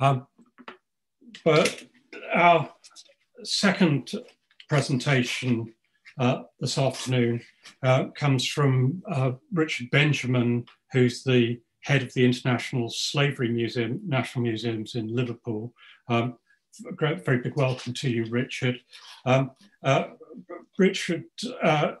Um, but our second presentation uh, this afternoon uh, comes from uh, Richard Benjamin, who's the head of the International Slavery Museum, National Museums in Liverpool. Um, great, very big welcome to you, Richard. Um, uh, Richard uh,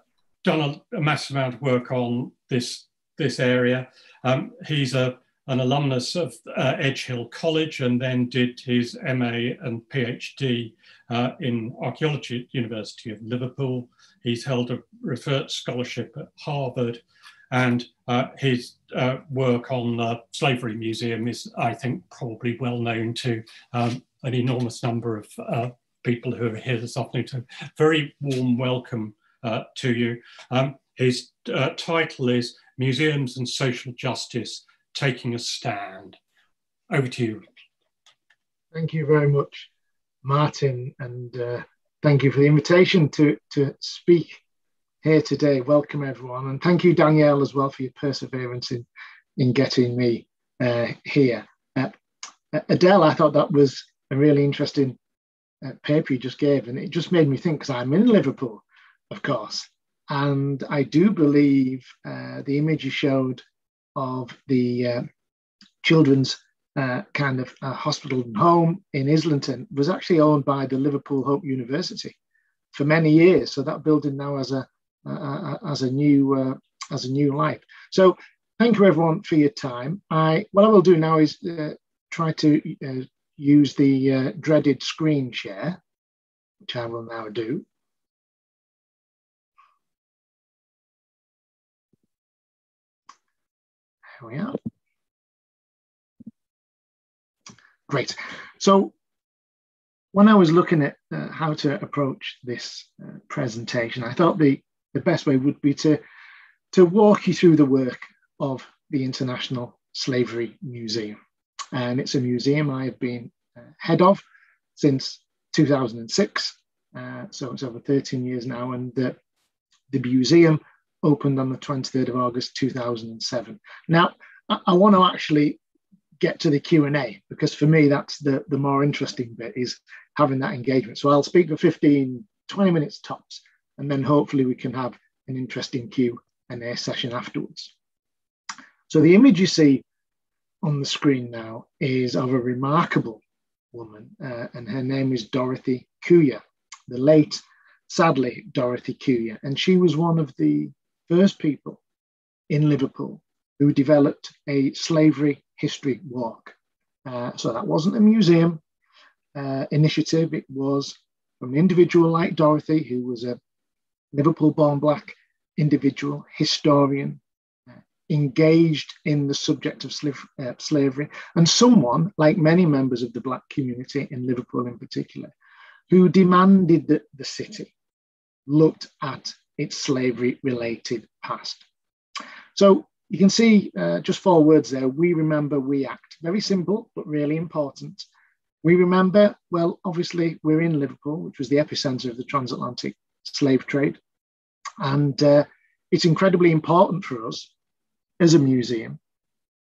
done a, a, massive amount of work on this, this area. Um, he's a, an alumnus of uh, Edge Hill College and then did his MA and PhD uh, in archaeology at University of Liverpool. He's held a research scholarship at Harvard and uh, his uh, work on the Slavery Museum is, I think, probably well known to um, an enormous number of uh, people who are here this afternoon. So very warm welcome uh, to you. Um, his uh, title is Museums and Social Justice, Taking a Stand. Over to you. Thank you very much, Martin, and uh, thank you for the invitation to, to speak here today. Welcome, everyone. And thank you, Danielle, as well, for your perseverance in, in getting me uh, here. Uh, Adele, I thought that was a really interesting uh, paper you just gave, and it just made me think because I'm in Liverpool, of course, and I do believe uh, the image you showed of the uh, children's uh, kind of hospital and home in Islington was actually owned by the Liverpool Hope University for many years. So that building now has a uh, uh, as a new uh, as a new life. So thank you everyone for your time. I what I will do now is try to use the dreaded screen share, which I will now do. We are. Great. So when I was looking at uh, how to approach this uh, presentation, I thought the the best way would be to, to walk you through the work of the International Slavery Museum. And it's a museum I've been uh, head of since 2006. Uh, so it's over 13 years now. And the, the museum opened on the 23rd of August 2007. Now, I, I want to actually get to the Q&A because for me, that's the, the more interesting bit is having that engagement. So I'll speak for 15, 20 minutes tops and then hopefully we can have an interesting Q and A session afterwards. So the image you see on the screen now is of a remarkable woman, uh, and her name is Dorothy Kuya, the late, sadly, Dorothy Kuya. And she was one of the first people in Liverpool who developed a slavery history walk. Uh, so that wasn't a museum uh, initiative, it was from an individual like Dorothy, who was a Liverpool born black individual, historian, uh, engaged in the subject of uh, slavery, and someone, like many members of the black community in Liverpool in particular, who demanded that the city looked at its slavery related past. So you can see uh, just four words there we remember, we act. Very simple, but really important. We remember, well, obviously, we're in Liverpool, which was the epicenter of the transatlantic slave trade. And uh, it's incredibly important for us as a museum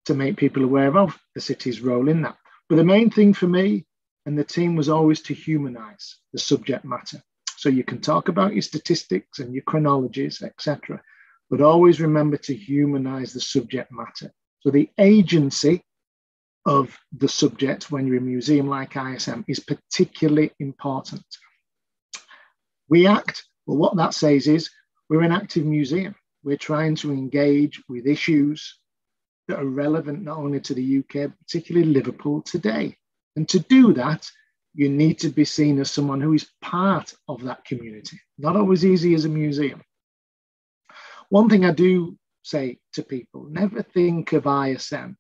to make people aware of the city's role in that. But the main thing for me and the team was always to humanize the subject matter. So you can talk about your statistics and your chronologies, etc., but always remember to humanize the subject matter. So the agency of the subject when you're a museum like ISM is particularly important. We act well, what that says is we're an active museum. We're trying to engage with issues that are relevant not only to the UK, but particularly Liverpool today. And to do that, you need to be seen as someone who is part of that community. Not always easy as a museum. One thing I do say to people never think of ISM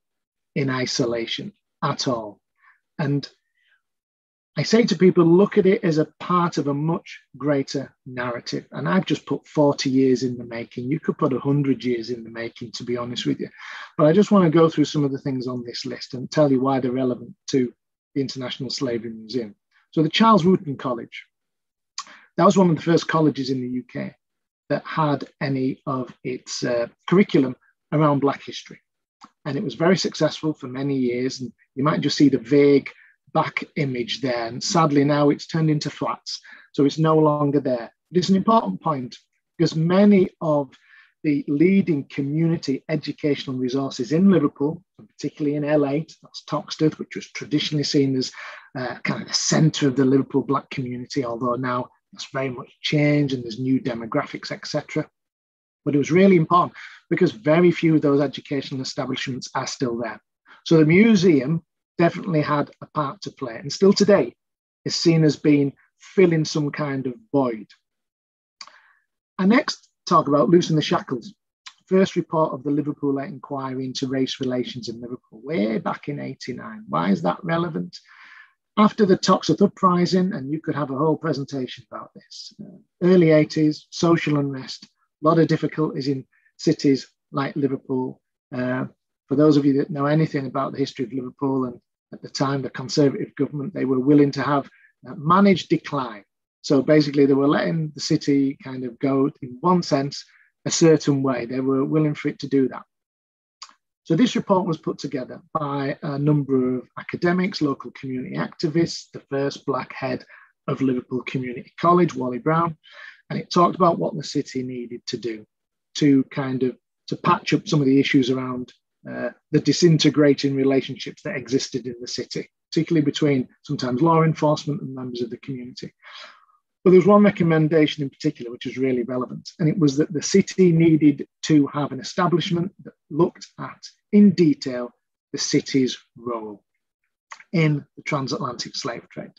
in isolation at all. And I say to people, look at it as a part of a much greater narrative. And I've just put 40 years in the making. You could put 100 years in the making, to be honest with you. But I just want to go through some of the things on this list and tell you why they're relevant to the International Slavery Museum. So, the Charles Wootton College, that was one of the first colleges in the UK that had any of its uh, curriculum around Black history. And it was very successful for many years. And you might just see the vague back image there. And sadly, now it's turned into flats. So it's no longer there. It's an important point because many of the leading community educational resources in Liverpool, particularly in L8, that's Toxteth, which was traditionally seen as uh, kind of the centre of the Liverpool black community, although now that's very much changed and there's new demographics, etc. But it was really important because very few of those educational establishments are still there. So the museum definitely had a part to play, and still today is seen as being filling some kind of void. I next talk about Loosen the Shackles, first report of the Liverpool inquiry into race relations in Liverpool, way back in 89. Why is that relevant? After the Toxteth uprising, and you could have a whole presentation about this, early 80s, social unrest, a lot of difficulties in cities like Liverpool. Uh, for those of you that know anything about the history of Liverpool and at the time, the Conservative government, they were willing to have managed decline. So basically, they were letting the city kind of go, in one sense, a certain way. They were willing for it to do that. So this report was put together by a number of academics, local community activists, the first black head of Liverpool Community College, Wally Brown, and it talked about what the city needed to do to kind of to patch up some of the issues around uh, the disintegrating relationships that existed in the city, particularly between sometimes law enforcement and members of the community. But there was one recommendation in particular which was really relevant, and it was that the city needed to have an establishment that looked at in detail the city's role in the transatlantic slave trade.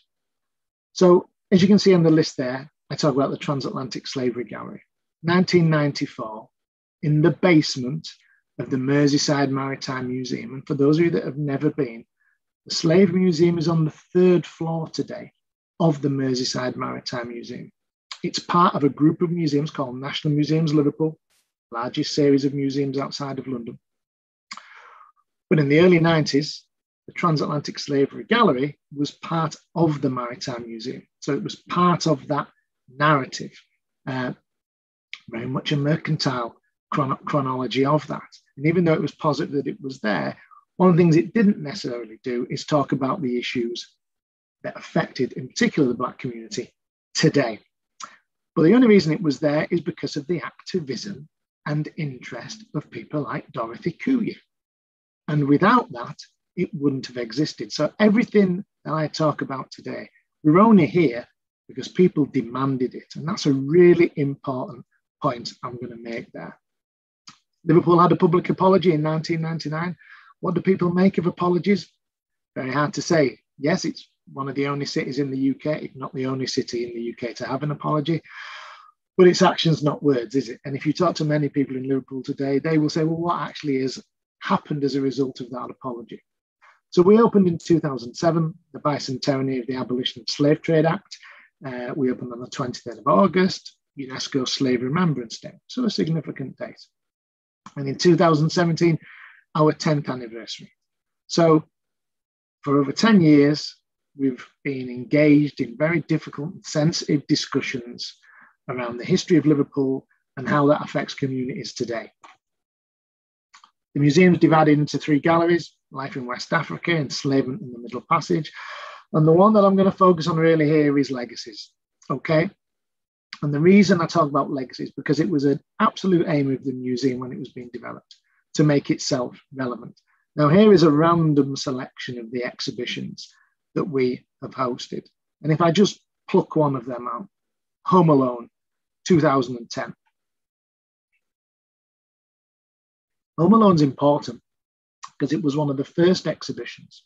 So, as you can see on the list there, I talk about the Transatlantic Slavery Gallery. 1994, in the basement of the Merseyside Maritime Museum. And for those of you that have never been, the Slave Museum is on the third floor today of the Merseyside Maritime Museum. It's part of a group of museums called National Museums Liverpool, largest series of museums outside of London. But in the early 90s, the Transatlantic Slavery Gallery was part of the Maritime Museum. So it was part of that narrative, uh, very much a mercantile chron- chronology of that. And even though it was positive that it was there, one of the things it didn't necessarily do is talk about the issues that affected, in particular, the Black community today. But the only reason it was there is because of the activism and interest of people like Dorothy Kuya. And without that, it wouldn't have existed. So everything that I talk about today, we're only here because people demanded it. And that's a really important point I'm going to make there. Liverpool had a public apology in 1999. What do people make of apologies? Very hard to say. Yes, it's one of the only cities in the UK, if not the only city in the UK to have an apology. But it's actions, not words, is it? And if you talk to many people in Liverpool today, they will say, well, what actually has happened as a result of that apology? So we opened in 2007, the bicentenary of the Abolition of Slave Trade Act. Uh, we opened on the 23rd of August, UNESCO Slave Remembrance Day, so a significant date and in 2017, our 10th anniversary. So, for over 10 years, we've been engaged in very difficult and sensitive discussions around the history of Liverpool and how that affects communities today. The museum's divided into three galleries Life in West Africa, Enslavement in the Middle Passage. And the one that I'm going to focus on really here is Legacies. Okay. And the reason I talk about legacies because it was an absolute aim of the museum when it was being developed to make itself relevant. Now, here is a random selection of the exhibitions that we have hosted. And if I just pluck one of them out, Home Alone, 2010. Home Alone's important because it was one of the first exhibitions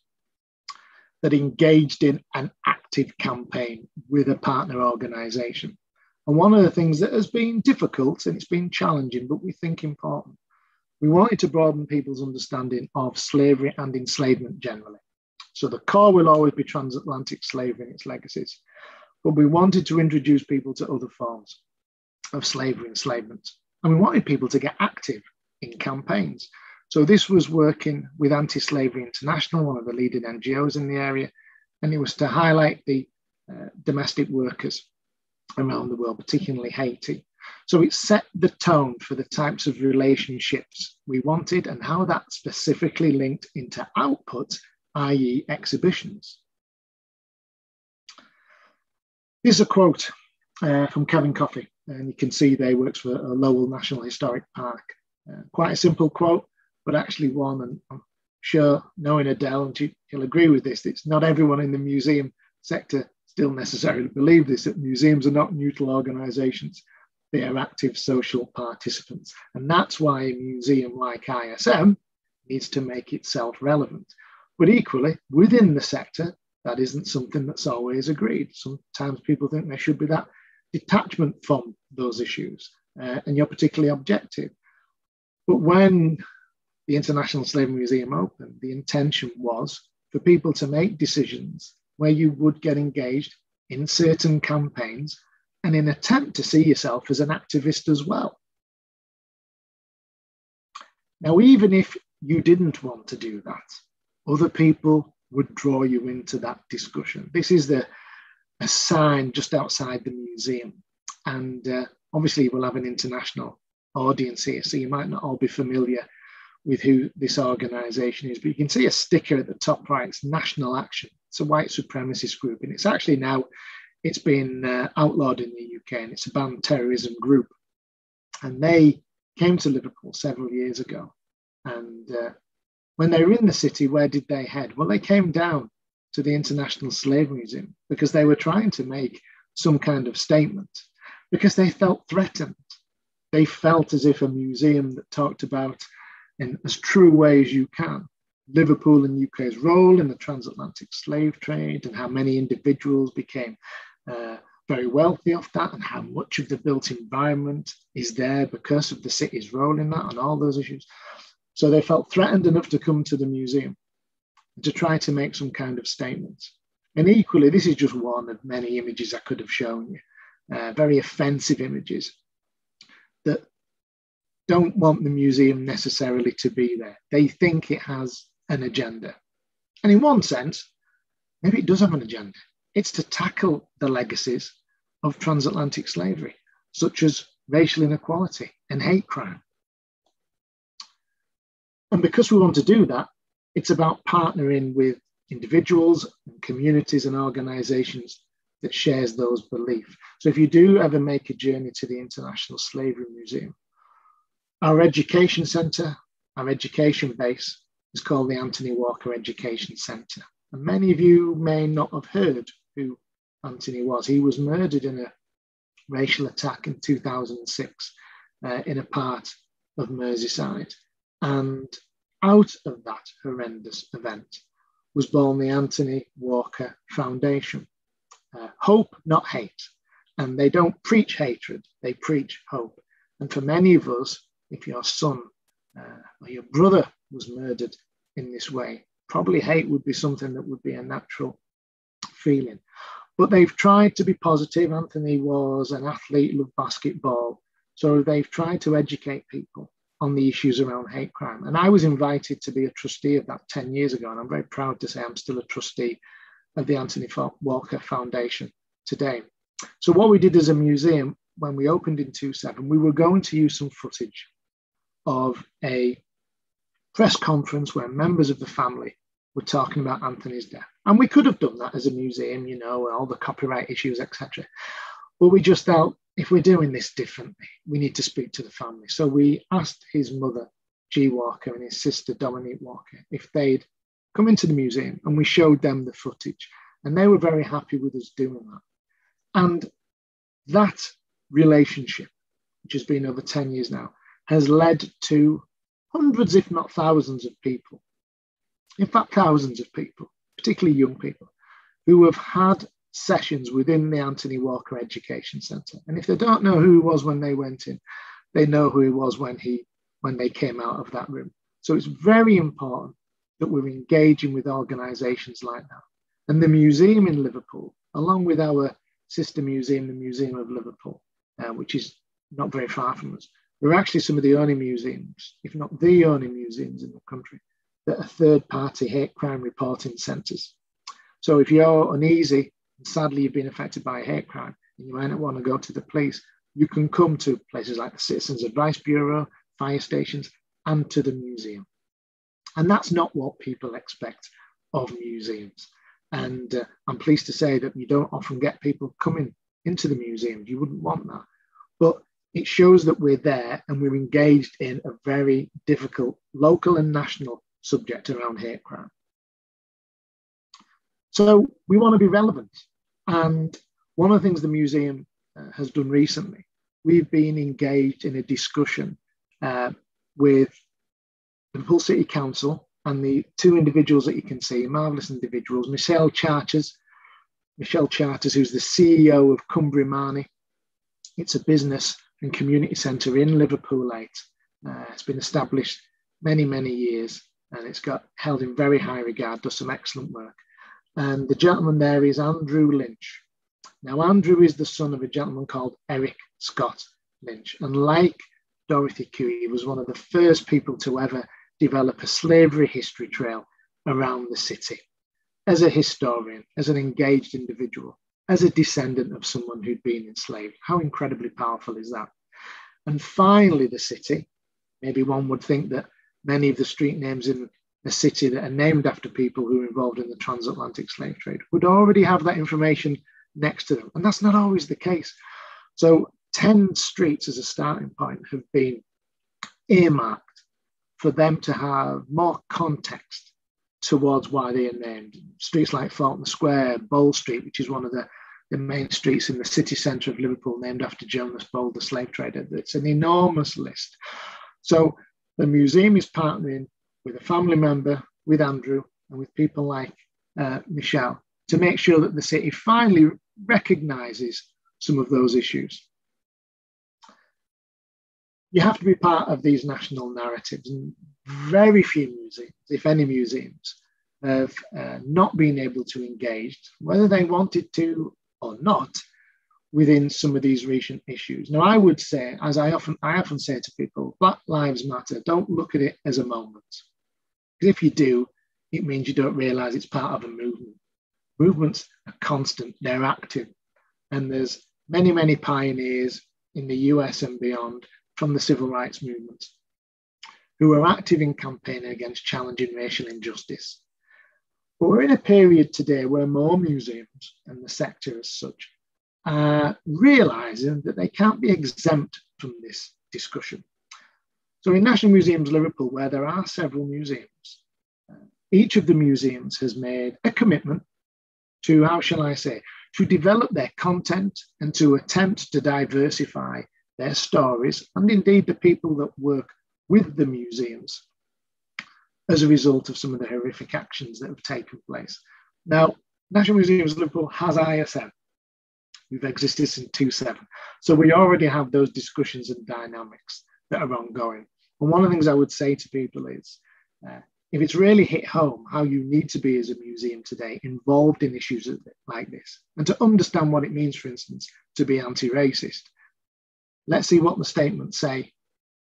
that engaged in an active campaign with a partner organization. And one of the things that has been difficult and it's been challenging, but we think important, we wanted to broaden people's understanding of slavery and enslavement generally. So the car will always be transatlantic slavery in its legacies, but we wanted to introduce people to other forms of slavery enslavement. And we wanted people to get active in campaigns. So this was working with Anti Slavery International, one of the leading NGOs in the area, and it was to highlight the uh, domestic workers around the world, particularly Haiti. So it set the tone for the types of relationships we wanted and how that specifically linked into output, i.e., exhibitions. Here's a quote uh, from Kevin Coffey, and you can see he works for Lowell National Historic Park. Uh, quite a simple quote, but actually one, and I'm sure knowing Adele, and she, he'll agree with this, it's not everyone in the museum sector still necessarily believe this, that museums are not neutral organizations. They are active social participants. And that's why a museum like ISM needs to make itself relevant. But equally, within the sector, that isn't something that's always agreed. Sometimes people think there should be that detachment from those issues, uh, and you're particularly objective. But when the International Slavery Museum opened, the intention was for people to make decisions where you would get engaged in certain campaigns and in attempt to see yourself as an activist as well. Now, even if you didn't want to do that, other people would draw you into that discussion. This is the a sign just outside the museum, and uh, obviously we'll have an international audience here, so you might not all be familiar with who this organisation is, but you can see a sticker at the top right. It's National Action. It's a white supremacist group, and it's actually now it's been uh, outlawed in the UK, and it's a banned terrorism group. And they came to Liverpool several years ago, and uh, when they were in the city, where did they head? Well, they came down to the International Slave Museum because they were trying to make some kind of statement because they felt threatened. They felt as if a museum that talked about, in as true way as you can, Liverpool and UK's role in the transatlantic slave trade and how many individuals became uh, very wealthy off that and how much of the built environment is there because of the city's role in that and all those issues. So they felt threatened enough to come to the museum to try to make some kind of statement. And equally, this is just one of many images I could have shown you, uh, very offensive images that don't want the museum necessarily to be there. They think it has an agenda. And in one sense, maybe it does have an agenda. It's to tackle the legacies of transatlantic slavery, such as racial inequality and hate crime. And because we want to do that, it's about partnering with individuals and communities and organizations that shares those beliefs. So if you do ever make a journey to the International Slavery Museum, our education center, our education base is called the Anthony Walker Education Center. And many of you may not have heard who Anthony was. He was murdered in a racial attack in 2006 uh, in a part of Merseyside. And out of that horrendous event was born the Anthony Walker Foundation. Uh, hope, not hate. And they don't preach hatred, they preach hope. And for many of us, if your son uh, or your brother was murdered in this way, probably hate would be something that would be a natural feeling. But they've tried to be positive. Anthony was an athlete, loved basketball. So they've tried to educate people on the issues around hate crime. And I was invited to be a trustee of that 10 years ago. And I'm very proud to say I'm still a trustee of the Anthony Walker Foundation today. So, what we did as a museum when we opened in 27, we were going to use some footage of a press conference where members of the family were talking about Anthony's death. And we could have done that as a museum, you know, all the copyright issues, etc. But we just felt if we're doing this differently, we need to speak to the family. So we asked his mother, Gee Walker, and his sister, Dominique Walker, if they'd come into the museum and we showed them the footage. And they were very happy with us doing that. And that relationship, which has been over 10 years now, has led to hundreds, if not thousands, of people. In fact, thousands of people, particularly young people, who have had sessions within the Anthony Walker Education Centre. And if they don't know who he was when they went in, they know who he was when he when they came out of that room. So it's very important that we're engaging with organisations like that. And the museum in Liverpool, along with our sister museum, the Museum of Liverpool, uh, which is not very far from us, we're actually some of the only museums, if not the only museums in the country, that are third party hate crime reporting centres. So if you're uneasy sadly you've been affected by a hate crime and you might not want to go to the police, you can come to places like the Citizens Advice Bureau, fire stations, and to the museum. And that's not what people expect of museums. And uh, I'm pleased to say that you don't often get people coming into the museum. You wouldn't want that. But it shows that we're there and we're engaged in a very difficult local and national subject around hate crime. So we want to be relevant. And one of the things the museum uh, has done recently, we've been engaged in a discussion uh, with Liverpool City Council and the two individuals that you can see, marvellous individuals, Michelle Charters, Michelle Charters, who's the CEO of Kuumba Imani. It's a business and community centre in Liverpool 8. Uh, it's been established many, many years and it's got held in very high regard, does some excellent work. And the gentleman there is Andrew Lynch. Now, Andrew is the son of a gentleman called Eric Scott Lynch. And like Dorothy Kuya, he was one of the first people to ever develop a slavery history trail around the city as a historian, as an engaged individual, as a descendant of someone who'd been enslaved. How incredibly powerful is that? And finally, the city. Maybe one would think that many of the street names in the city that are named after people who were involved in the transatlantic slave trade would already have that information next to them. And that's not always the case. So 10 streets as a starting point have been earmarked for them to have more context towards why they are named. Streets like Fulton Square, Bold Street, which is one of the, the main streets in the city centre of Liverpool, named after Jonas Bold, the slave trader. It's an enormous list. So the museum is partnering with a family member, with Andrew, and with people like uh, Michelle to make sure that the city finally recognises some of those issues you have to be part of these national narratives. And very few museums, if any museums, have uh, not been able to engage, whether they wanted to or not, within some of these recent issues. Now, I would say, as I often I often say to people, Black Lives Matter. Don't look at it as a moment, because if you do, it means you don't realise it's part of a movement. Movements are constant; they're active, and there's many, many pioneers in the US and beyond from the civil rights movement who are active in campaigning against challenging racial injustice. But we're in a period today where more museums and the sector as such are realizing that they can't be exempt from this discussion. So in National Museums Liverpool, where there are several museums, uh, each of the museums has made a commitment to, how shall I say, to develop their content and to attempt to diversify their stories, and indeed the people that work with the museums as a result of some of the horrific actions that have taken place. Now, National Museums Liverpool has ISM. We've existed since 27. So we already have those discussions and dynamics that are ongoing. And one of the things I would say to people is uh, if it's really hit home how you need to be as a museum today involved in issues like this, and to understand what it means, for instance, to be anti racist, Let's see what the statements say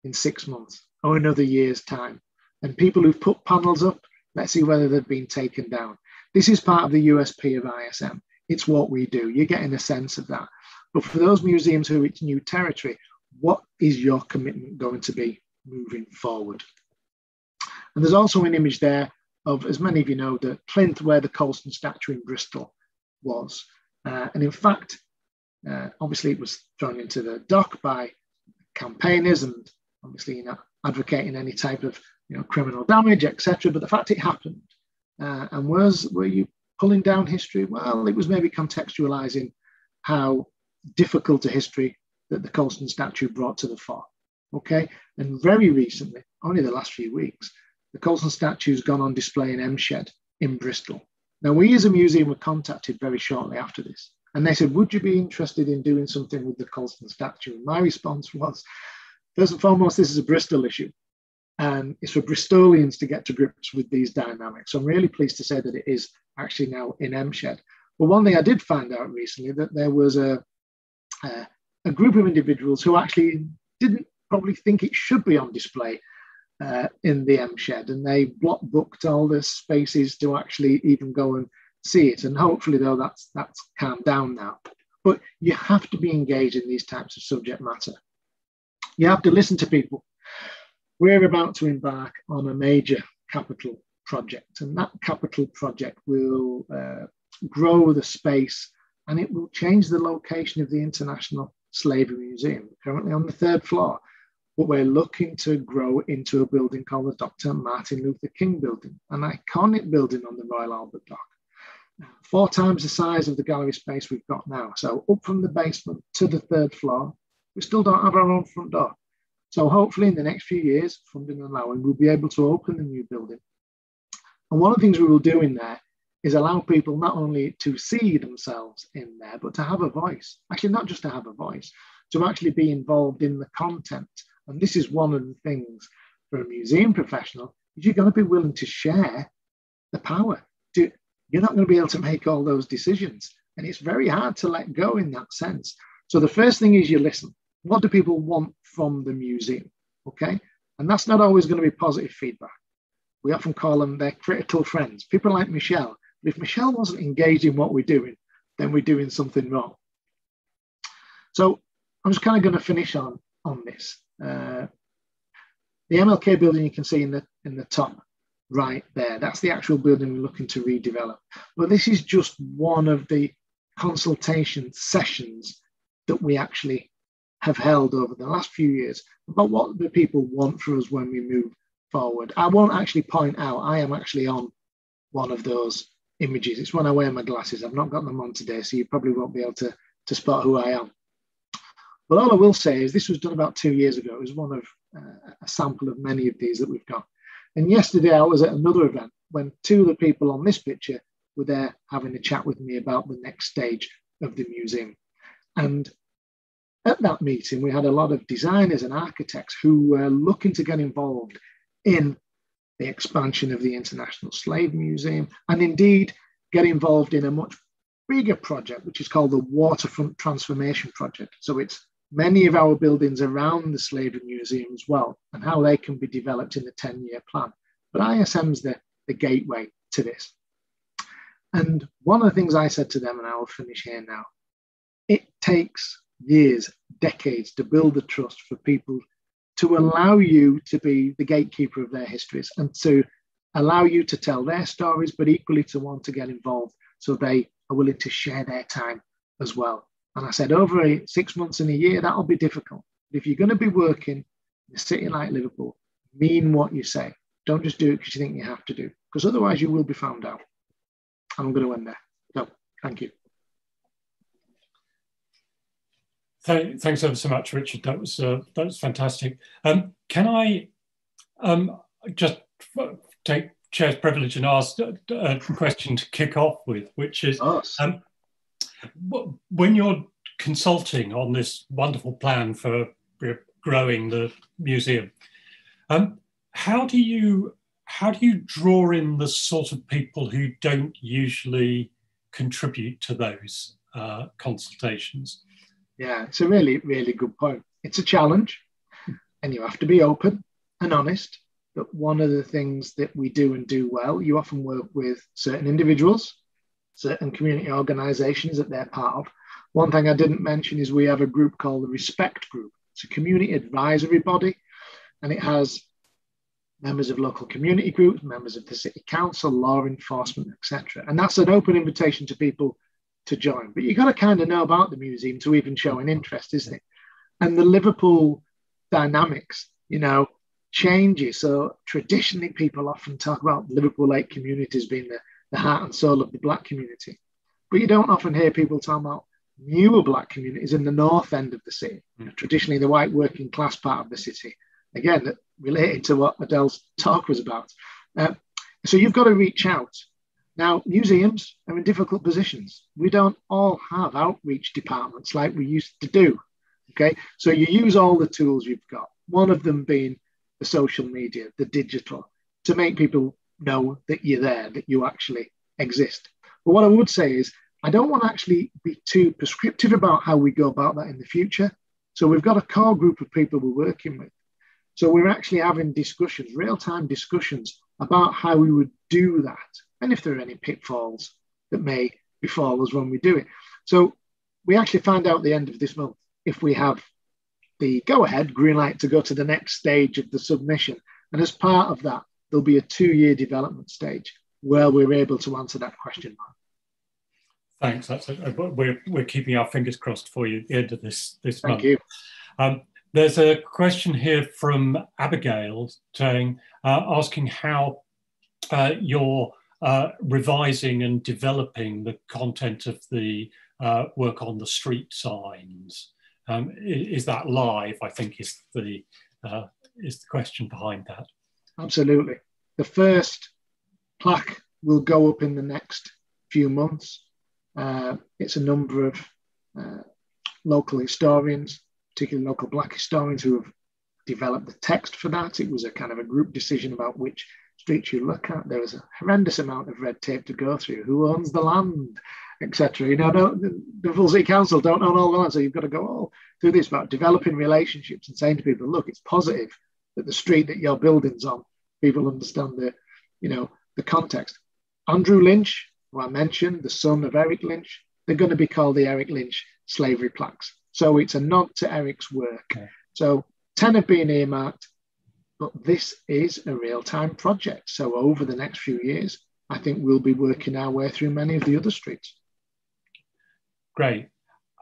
in six months or another year's time. And people who've put panels up, let's see whether they've been taken down. This is part of the USP of ISM. It's what we do. You're getting a sense of that. But for those museums who it's new territory, what is your commitment going to be moving forward? And there's also an image there of, as many of you know, the plinth where the Colston statue in Bristol was. Uh, and in fact, uh, obviously, it was thrown into the dock by campaigners and obviously know, advocating any type of you know, criminal damage, etc. But the fact it happened uh, and was, were you pulling down history? Well, it was maybe contextualizing how difficult a history that the Colston statue brought to the fore. Okay, and very recently, only the last few weeks, the Colston statue's gone on display in M Shed in Bristol. Now, we as a museum were contacted very shortly after this and they said, Would you be interested in doing something with the Colston statue? And my response was, First and foremost, this is a Bristol issue. And it's for Bristolians to get to grips with these dynamics. So I'm really pleased to say that it is actually now in M Shed. But one thing I did find out recently that there was a, a, a group of individuals who actually didn't probably think it should be on display uh, in the M Shed, and they block booked all the spaces to actually even go and see it. And hopefully, though, that's that's calmed down now. But you have to be engaged in these types of subject matter. You have to listen to people. We're about to embark on a major capital project, and that capital project will uh, grow the space and it will change the location of the International Slavery Museum, currently on the third floor. But we're looking to grow into a building called the Dr. Martin Luther King Building, an iconic building on the Royal Albert Dock. Four times the size of the gallery space we've got now. So up from the basement to the third floor, we still don't have our own front door. So hopefully in the next few years, funding allowing, we'll be able to open the new building. And one of the things we will do in there is allow people not only to see themselves in there, but to have a voice. Actually, not just to have a voice, to actually be involved in the content. And this is one of the things for a museum professional, is you're going to be willing to share the power. To, you're not going to be able to make all those decisions. And it's very hard to let go in that sense. So the first thing is you listen. What do people want from the museum? Okay. And that's not always going to be positive feedback. We often call them their critical friends. People like Michelle if Michelle wasn't engaged in what we're doing, then we're doing something wrong. So I'm just kind of going to finish on, on this. Uh, the MLK building you can see in the, in the top right there, that's the actual building we're looking to redevelop. But this is just one of the consultation sessions that we actually have held over the last few years about what the people want for us when we move forward. I won't actually point out, I am actually on one of those images. It's when I wear my glasses. I've not got them on today, so you probably won't be able to, to spot who I am. But all I will say is this was done about two years ago. It was one of uh, a sample of many of these that we've got. And yesterday I was at another event when two of the people on this picture were there having a chat with me about the next stage of the museum. And at that meeting, we had a lot of designers and architects who were looking to get involved in the expansion of the International Slave Museum, and indeed get involved in a much bigger project, which is called the Waterfront Transformation Project. So it's many of our buildings around the Slavery Museum as well, and how they can be developed in the 10 year plan. But ISM's the, the gateway to this. And one of the things I said to them, and I will finish here now, it takes years, decades to build the trust for people to allow you to be the gatekeeper of their histories and to allow you to tell their stories, but equally to want to get involved so they are willing to share their time as well. And I said, over a, six months in a year, that'll be difficult. But if you're going to be working in a city like Liverpool, mean what you say. Don't just do it because you think you have to do, because otherwise you will be found out. And I'm going to end there. So, thank you. Th- thanks ever so much, Richard. That was uh, that was fantastic. Um, can I um, just take chair's privilege and ask a, a, question to kick off with, which is um, when you're consulting on this wonderful plan for growing the museum, um, how do you how do you draw in the sort of people who don't usually contribute to those uh, consultations? Yeah, it's a really, really good point. It's a challenge, and you have to be open and honest. But one of the things that we do and do well, you often work with certain individuals, certain community organizations that they're part of. One thing I didn't mention is we have a group called the Respect Group. It's a community advisory body, and it has members of local community groups, members of the city council, law enforcement, etc. And that's an open invitation to people to join. But you've got to kind of know about the museum to even show an interest, isn't it? And the Liverpool dynamics, you know, changes. So traditionally, people often talk about Liverpool Lake communities being the, the heart and soul of the black community. But you don't often hear people talk about newer black communities in the north end of the city, traditionally the white working class part of the city. Again, related to what Adele's talk was about. Uh, so you've got to reach out now, museums are in difficult positions. We don't all have outreach departments like we used to do. Okay, so you use all the tools you've got, one of them being the social media, the digital, to make people know that you're there, that you actually exist. But what I would say is, I don't want to actually be too prescriptive about how we go about that in the future. So we've got a core group of people we're working with. So we're actually having discussions, real time discussions about how we would do that and if there are any pitfalls that may befall us when we do it. So we actually find out the end of this month if we have the go ahead green light to go to the next stage of the submission. And as part of that, there'll be a two year development stage where we're able to answer that question mark. Thanks. That's a, we're we're keeping our fingers crossed for you at the end of this this Thank month. you. Um, there's a question here from Abigail saying, uh, asking how uh, you're uh, revising and developing the content of the uh, work on the street signs. Um, is, that live? I think is the uh, is the question behind that. Absolutely. The first plaque will go up in the next few months. Uh, it's a number of uh, local historians, particularly local black historians, who have developed the text for that. It was a kind of a group decision about which streets you look at. There was a horrendous amount of red tape to go through. Who owns the land, etc. You know, the, the full city council don't own all the land, so you've got to go all through this about developing relationships and saying to people, look, it's positive that the street that your building's on, people understand the, you know, the context. Andrew Lynch, who I mentioned, the son of Eric Lynch, they're going to be called the Eric Lynch slavery plaques. So it's a nod to Eric's work. Okay. So 10 have been earmarked, but this is a real time project. So over the next few years, I think we'll be working our way through many of the other streets. Great.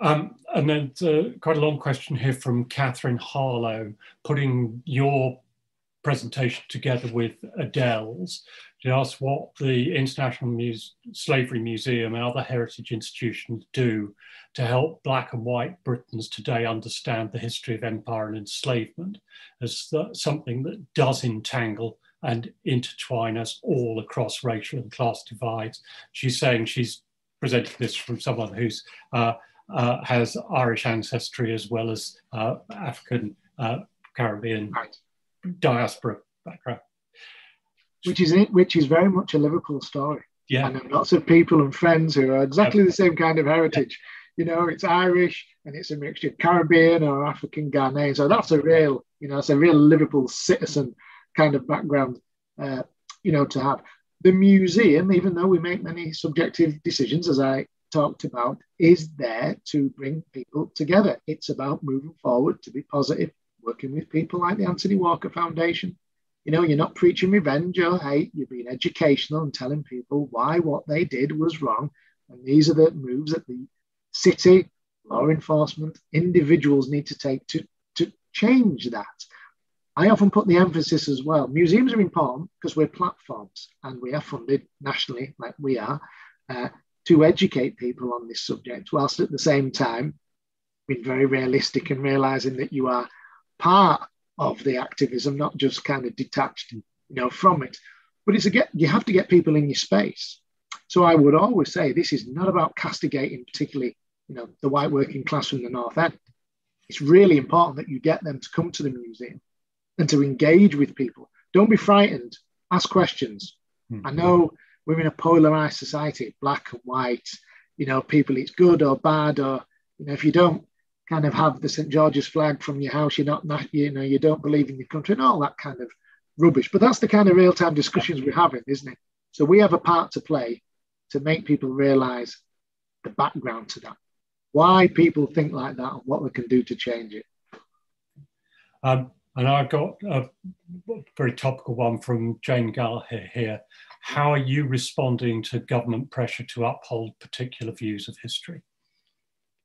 Um, and then uh, quite a long question here from Catherine Harlow, putting your presentation together with Adele's. She asks what the International Muse Slavery Museum and other heritage institutions do to help Black and White Britons today understand the history of empire and enslavement as something that does entangle and intertwine us all across racial and class divides. She's saying she's presenting this from someone who's uh, uh, has Irish ancestry as well as uh, African uh, Caribbean right. diaspora background. Which is it, which is very much a Liverpool story. Yeah. I know lots of people and friends who are exactly the same kind of heritage. You know, it's Irish and it's a mixture of Caribbean or African Ghanaian. So that's a real, you know, it's a real Liverpool citizen kind of background, uh, you know, to have. The museum, even though we make many subjective decisions, as I talked about is there to bring people together. It's about moving forward to be positive, working with people like the Anthony Walker Foundation. You know, you're not preaching revenge or hate, you're being educational and telling people why what they did was wrong. And these are the moves that the city, law enforcement, individuals need to take to, to change that. I often put the emphasis as well. Museums are important because we're platforms and we are funded nationally, like we are. Uh, to educate people on this subject, whilst at the same time being very realistic and realizing that you are part of the activism, not just kind of detached, you know, from it. But it's a get you have to get people in your space. So I would always say this is not about castigating, particularly, you know, the white working class from the North End. It's really important that you get them to come to the museum and to engage with people. Don't be frightened. Ask questions. Mm-hmm. I know we're in a polarized society, black and white. You know, people, it's good or bad, or you know, if you don't kind of have the St George's flag from your house, you're not, you know, you don't believe in your country, and all that kind of rubbish. But that's the kind of real time discussions we're having, isn't it? So we have a part to play to make people realize the background to that, why people think like that, and what we can do to change it. Um, and I've got a very topical one from Jane Gallagher here. How are you responding to government pressure to uphold particular views of history?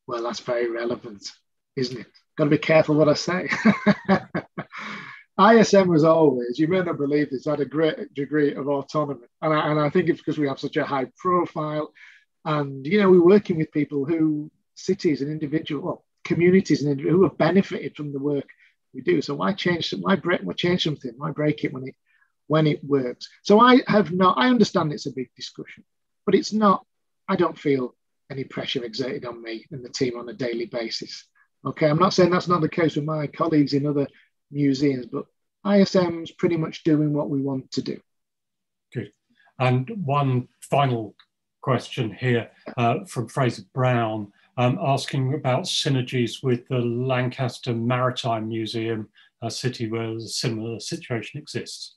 Well, that's very relevant, isn't it? Got to be careful what I say. ISM was always, you may not believe this, had a great degree of autonomy. And I, and I think it's because we have such a high profile. And, you know, we're working with people who, cities and individual, well, communities and who have benefited from the work we do. So why change, why break, why change something? Why break it when it when it works. So I have not, I understand it's a big discussion, but it's not, I don't feel any pressure exerted on me and the team on a daily basis. Okay, I'm not saying that's not the case with my colleagues in other museums, but ISM's pretty much doing what we want to do. Good. And one final question here uh, from Fraser Brown, um, asking about synergies with the Lancaster Maritime Museum, a city where a similar situation exists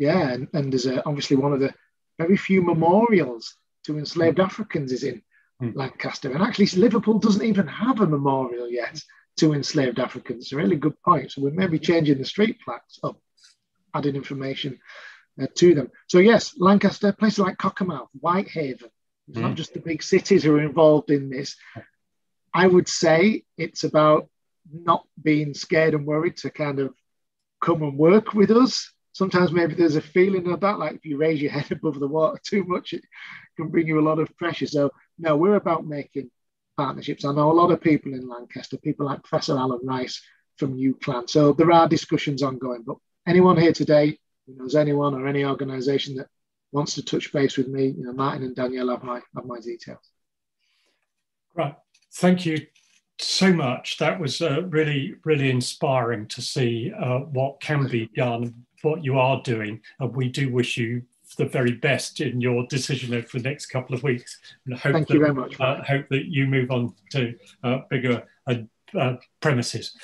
yeah, and, and there's a, obviously one of the very few memorials to enslaved mm. Africans is in mm. Lancaster, and actually Liverpool doesn't even have a memorial yet to enslaved Africans. It's a really good point. So we may be changing the street plaques up, adding information uh, to them. So yes, Lancaster, places like Cockermouth, Whitehaven, It's mm. not just the big cities who are involved in this. I would say it's about not being scared and worried to kind of come and work with us. Sometimes maybe there's a feeling of that, like if you raise your head above the water too much, it can bring you a lot of pressure. So, no, we're about making partnerships. I know a lot of people in Lancaster, people like Professor Alan Rice from UCLan. So there are discussions ongoing. But anyone here today who knows anyone or any organisation that wants to touch base with me, you know, Martin and Danielle have my have my details. Right. Thank you so much. That was uh, really, really inspiring to see uh, what can be done, what you are doing. And we do wish you the very best in your decision over the next couple of weeks. And hope Thank that, you very much. Uh, hope that you move on to uh, bigger uh, uh, premises.